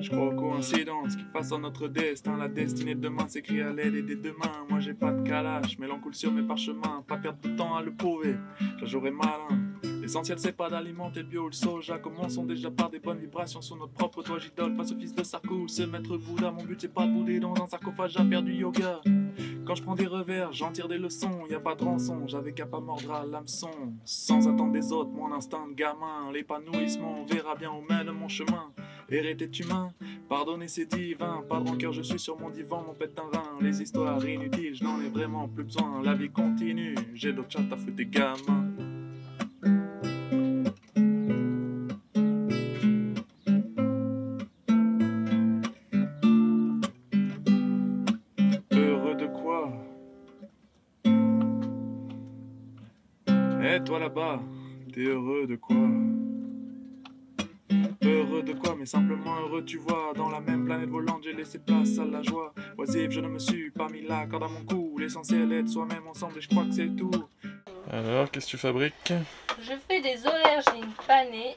Je crois aux coïncidences qui façonnent notre destin. La destinée de demain s'écrit à l'aide et des deux mains. Moi j'ai pas de calage, mais l'on coule sur mes parchemins. Pas perdre de temps à le prouver, je jouerai malin. L'essentiel c'est pas d'alimenter bio le soja. Commençons déjà par des bonnes vibrations sur notre propre toit. J'idole pas ce fils de Sarko ou ce maître Bouddha. Mon but c'est pas de bouder dans un sarcophage à faire du yoga. Quand je prends des revers, j'en tire des leçons. Y a pas de rançon, j'avais qu'à pas mordre à l'hameçon. Sans attendre des autres, mon instinct de gamin. L'épanouissement, on verra bien au main de mon chemin. Est humain, pardonner c'est divin. Pas de rancœur, je suis sur mon divan, mon pète un rein. Les histoires inutiles, je n'en ai vraiment plus besoin. La vie continue, j'ai d'autres chats à foutre des gamins. Toi là-bas, t'es heureux de quoi? Heureux de quoi, mais simplement heureux, tu vois. Dans la même planète volante, j'ai laissé place à la joie. Oisif, je ne me suis pas mis la corde à mon cou. L'essentiel est de soi-même ensemble et je crois que c'est tout. Alors, qu'est-ce que tu fabriques? Je fais des aubergines panées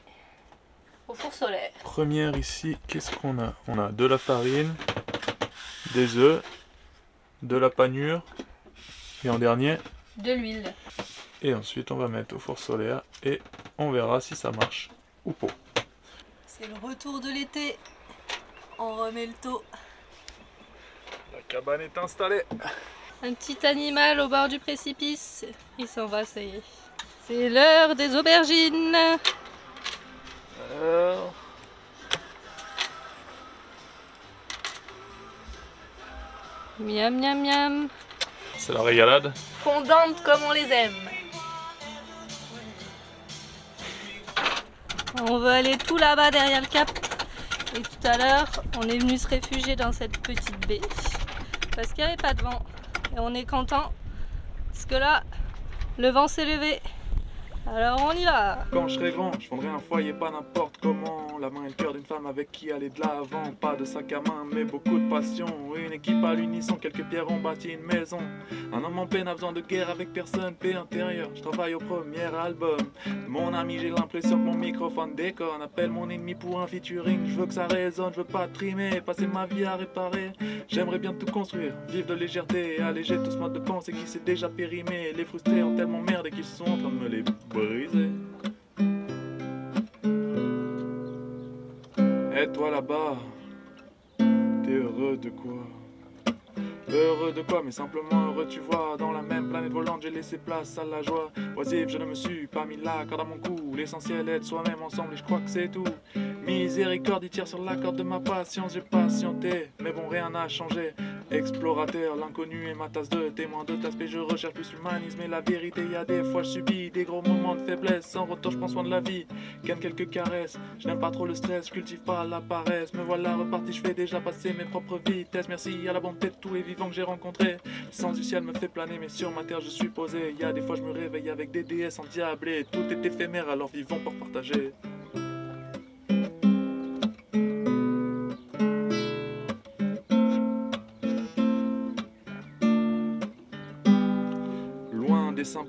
au four solaire. Première ici, qu'est-ce qu'on a? On a de la farine, des œufs, de la panure, et en dernier, De l'huile. Et ensuite on va mettre au four solaire et on verra si ça marche ou pas. C'est le retour de l'été. On remet le taux. La cabane est installée. Un petit animal au bord du précipice. Il s'en va, ça y est. C'est l'heure des aubergines. Alors, Miam miam miam. c'est la régalade. Fondantes comme on les aime. On veut aller tout là-bas derrière le cap. Et tout à l'heure, on est venu se réfugier dans cette petite baie. Parce qu'il n'y avait pas de vent. Et on est content. Parce que là, le vent s'est levé. Alors on y va. Quand je serai grand, je fondrai un foyer pas n'importe comment. La main et le cœur d'une femme avec qui aller de l'avant. Pas de sac à main, mais beaucoup de passion. Une équipe à l'unisson, quelques pierres ont bâti une maison. Un homme en peine a besoin de guerre avec personne, paix intérieure. Je travaille au premier album. Mon ami, j'ai l'impression que mon microphone déconne. Appelle mon ennemi pour un featuring. Je veux que ça résonne, je veux pas trimer. Passer ma vie à réparer. J'aimerais bien tout construire, vivre de légèreté. Alléger tout ce mode de pensée qui s'est déjà périmé. Les frustrés ont tellement merdé qu'ils sont en train de me les Et toi là-bas, t'es heureux de quoi? Heureux de quoi, mais simplement heureux, tu vois. Dans la même planète volante, j'ai laissé place à la joie. Oisif, je ne me suis pas mis la corde à mon cou. L'essentiel est de soi-même ensemble et je crois que c'est tout. Miséricorde, il tire sur la corde de ma patience. J'ai patienté, mais bon, rien n'a changé. Explorateur, l'inconnu est ma tasse de témoin de aspect. Je recherche plus l'humanisme et la vérité. Y a des fois, je subis des gros moments de faiblesse. Sans retour, je prends soin de la vie. Gagne quelques caresses. Je n'aime pas trop le stress, je cultive pas la paresse. Me voilà reparti, je fais déjà passer mes propres vitesses. Merci à la bonté de tous les vivants que j'ai rencontrés. Le sens du ciel me fait planer, mais sur ma terre je suis posé. Y a des fois, je me réveille avec des déesses endiablées. Tout est éphémère, alors vivons pour partager.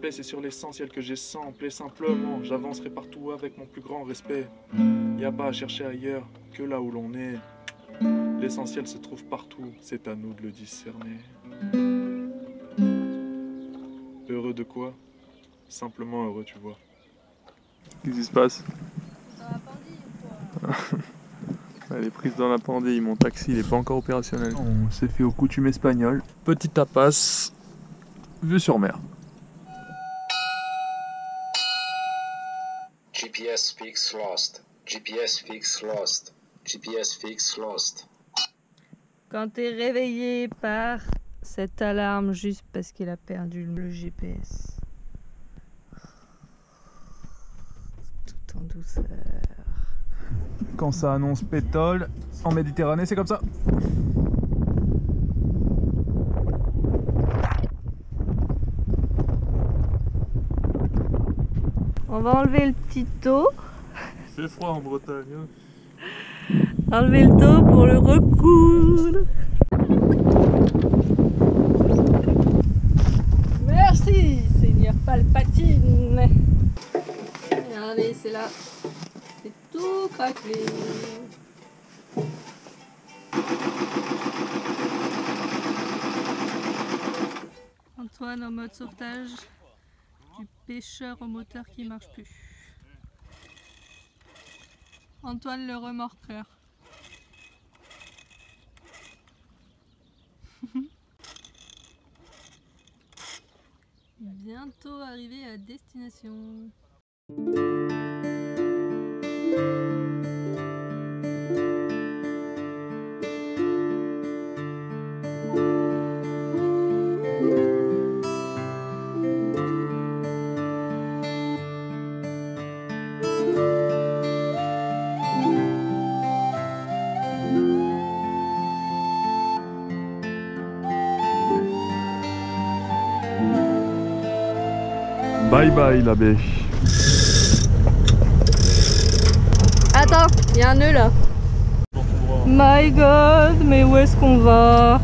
Et sur l'essentiel que j'ai samplé simplement, j'avancerai partout avec mon plus grand respect. Y a pas à chercher ailleurs que là où l'on est. L'essentiel se trouve partout, c'est à nous de le discerner. Heureux de quoi? Simplement heureux, tu vois. Qu'est-ce qui se passe? Elle est prise dans la pendille, mon taxi il est pas encore opérationnel. On s'est fait aux coutumes espagnoles. Petit tapas, vue sur mer. GPS fix lost. GPS fix lost. GPS fix lost. Quand t'es réveillé par cette alarme juste parce qu'il a perdu le GPS. Tout en douceur. Quand ça annonce pétole, en Méditerranée c'est comme ça. On va enlever le petit taux. C'est froid en Bretagne. hein. Enlever le taux pour le recoudre. Palpatine. Regardez, c'est là. C'est tout craquelé. Antoine en mode sauvetage pêcheur au moteur qui marche plus. Antoine le remorqueur. Bientôt arrivé à destination. Bye bye la baie. Attends, il y a un nœud là. My god, mais où est-ce qu'on va?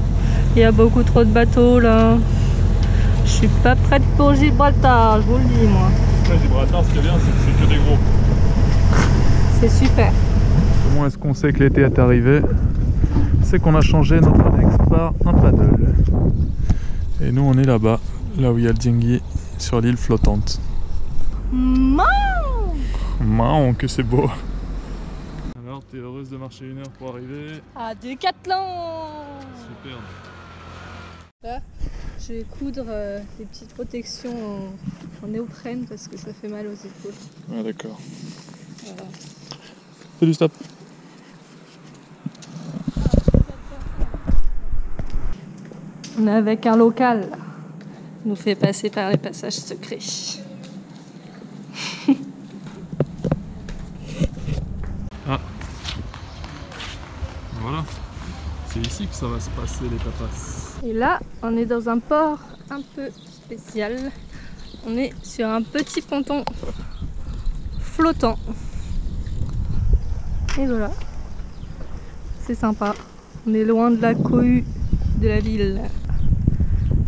Il y a beaucoup trop de bateaux là. Je suis pas prête pour Gibraltar, je vous le dis moi. Ouais, Gibraltar, ce qui est bien, c'est que c'est que des gros. C'est super. Comment est-ce qu'on sait que l'été est arrivé C'est qu'on a changé notre annexe par un paddle. Et nous, on est là-bas, là où il y a le dinghy, sur l'île flottante. Maman, que c'est beau Alors, t'es heureuse de marcher une heure pour arriver À Decathlon Super Je vais coudre euh, des petites protections en, en néoprène parce que ça fait mal aux épaules. Ah d'accord. Voilà. Fais du stop On est avec un local. Nous fait passer par les passages secrets. Voilà. C'est ici que ça va se passer les tapas. Et là, on est dans un port un peu spécial. On est sur un petit ponton flottant. Et voilà. C'est sympa. On est loin de la cohue de la ville.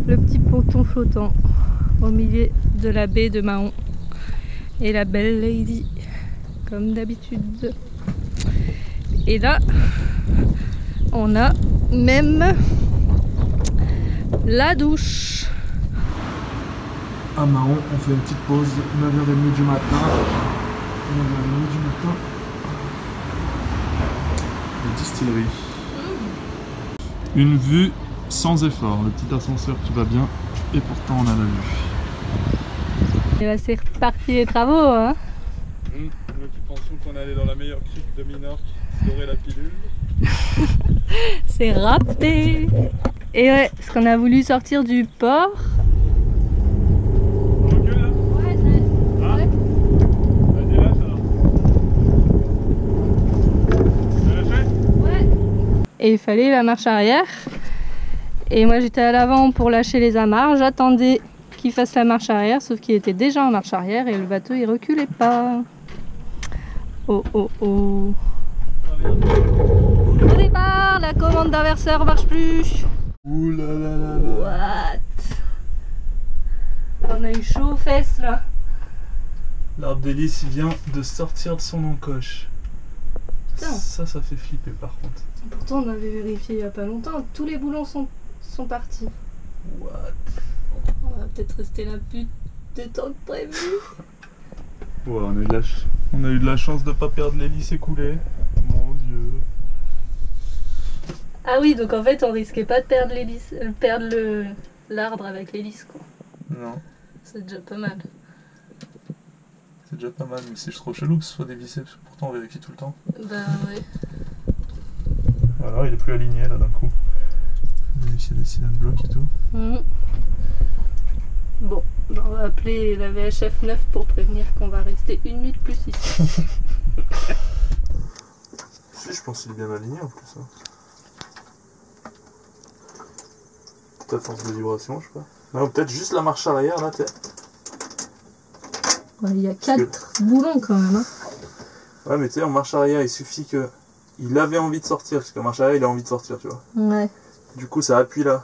Le petit ponton flottant au milieu de la baie de Mahon. Et la belle lady, comme d'habitude. Et là, on a même la douche. À Mahon, on fait une petite pause, 9h30 du matin. 9h30 du matin. La distillerie. Une vue sans effort, le petit ascenseur qui va bien, et pourtant on a la vue. Et bah c'est reparti les travaux, hein Nous qui pensions qu'on allait dans la meilleure crique de Minorque, se dorer la pilule. C'est râpé Et ouais, parce qu'on a voulu sortir du port. On recule là Ouais, Vas-y lâche alors. Tu veux lâcher ouais. Et il fallait la marche arrière. Et moi j'étais à l'avant pour lâcher les amarres. J'attendais qu'il fasse la marche arrière, sauf qu'il était déjà en marche arrière et le bateau il reculait pas. Oh oh oh. Au départ, la commande d'inverseur marche plus. Ouh là là là là. What? On a eu chaud aux fesses là. L'arbre d'hélice vient de sortir de son encoche. Putain. Ça, ça fait flipper par contre. Pourtant on avait vérifié il y a pas longtemps, tous les boulons sont, sont partis. What On va peut-être rester là plus de temps que prévu. Ouais, on a eu de la, ch- on a eu de la chance de pas perdre l'hélice écoulée. Mon dieu. Ah oui, donc en fait on risquait pas de perdre l'hélice, euh, perdre le l'arbre avec l'hélice quoi. Non, C'est déjà pas mal. c'est déjà pas mal, mais c'est trop chelou que ce soit dévissé, parce que pourtant on vérifie tout le temps. Bah ouais. Voilà, il est plus aligné là d'un coup. Et tout. Mhm. Bon, bah, on va appeler la VHF 9 pour prévenir qu'on va rester une nuit de plus ici. Si, je pense qu'il est bien aligné en plus. hein. Peut-être force de vibration, je sais pas. Non, peut-être juste la marche arrière là, t'es. Ouais, Il y a 4 boulons quand même. Hein. Ouais, mais tu sais, en marche arrière, il suffit que. Il avait envie de sortir, parce qu'en marche arrière, il a envie de sortir, tu vois. Ouais. Du coup, ça appuie là.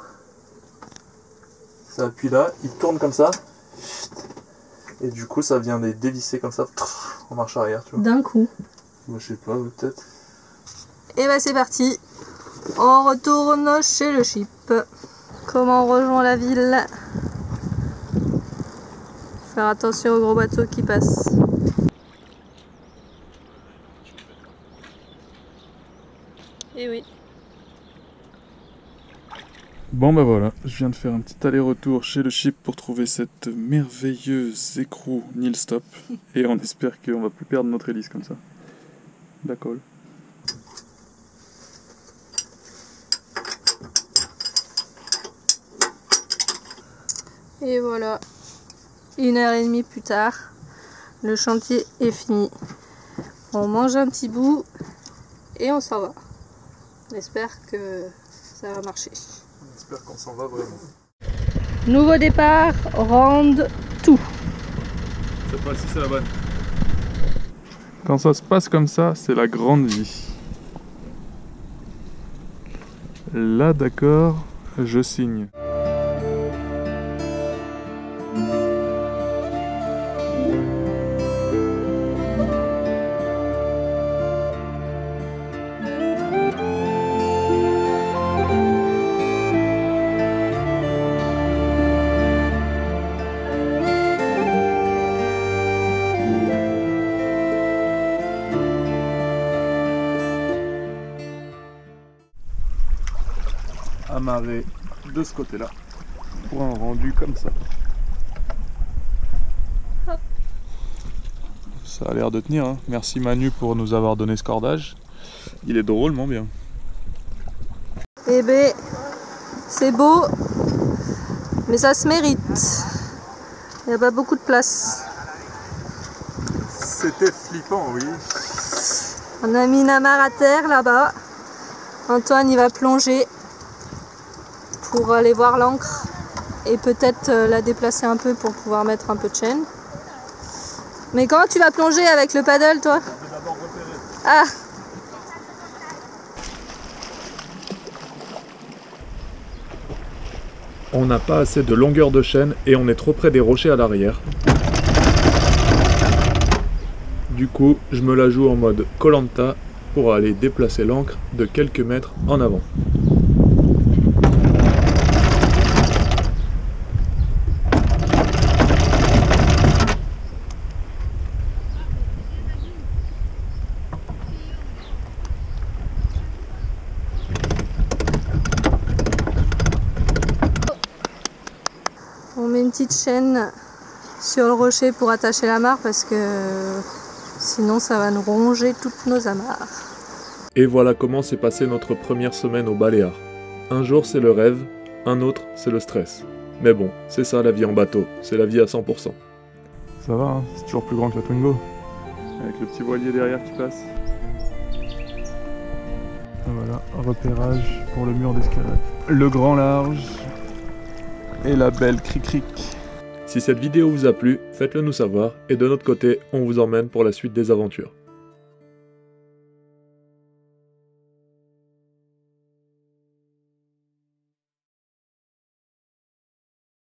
Ça appuie là, il tourne comme ça. Et du coup, ça vient des dévisser comme ça, en marche arrière, tu vois. D'un coup. Moi, je sais pas, peut-être. Et bah c'est parti. On retourne chez le ship. Comment on rejoint la ville? Faire attention aux gros bateaux qui passent. Et oui. Bon bah voilà, je viens de faire un petit aller-retour chez le ship pour trouver cette merveilleuse écrou Nil Stop. Et on espère qu'on va plus perdre notre hélice comme ça. D'accord. Et voilà. Une heure et demie plus tard, le chantier est fini. On mange un petit bout et on s'en va. On espère que ça va marcher. Qu'on s'en va vraiment. Nouveau départ, rende tout. Cette fois-ci, c'est la bonne. Quand ça se passe comme ça, c'est la grande vie. Là, d'accord, je signe. Amarré de ce côté-là pour un rendu comme ça. Ça a l'air de tenir. hein. Merci Manu pour nous avoir donné ce cordage. Il est drôlement bien. Eh ben, c'est beau, mais ça se mérite. Il n'y a pas beaucoup de place. C'était flippant, oui. On a mis une amarre à terre là-bas. Antoine, il va plonger pour aller voir l'ancre et peut-être euh, la déplacer un peu pour pouvoir mettre un peu de chaîne. Mais comment tu vas plonger avec le paddle, toi? Ah On n'a pas assez de longueur de chaîne et on est trop près des rochers à l'arrière. Du coup, je me la joue en mode Colanta pour aller déplacer l'ancre de quelques mètres en avant. Petite chaîne sur le rocher pour attacher l'amarre parce que sinon ça va nous ronger toutes nos amarres. Et voilà comment s'est passée notre première semaine au Baléares. Un jour c'est le rêve, un autre c'est le stress. Mais bon, c'est ça la vie en bateau, c'est la vie à 100%. Ça va, hein c'est toujours plus grand que la Twingo. Avec le petit voilier derrière qui passe. Voilà, repérage pour le mur d'escalade. Le grand large et la belle cric-cric. Si cette vidéo vous a plu, faites-le nous savoir et de notre côté, on vous emmène pour la suite des aventures.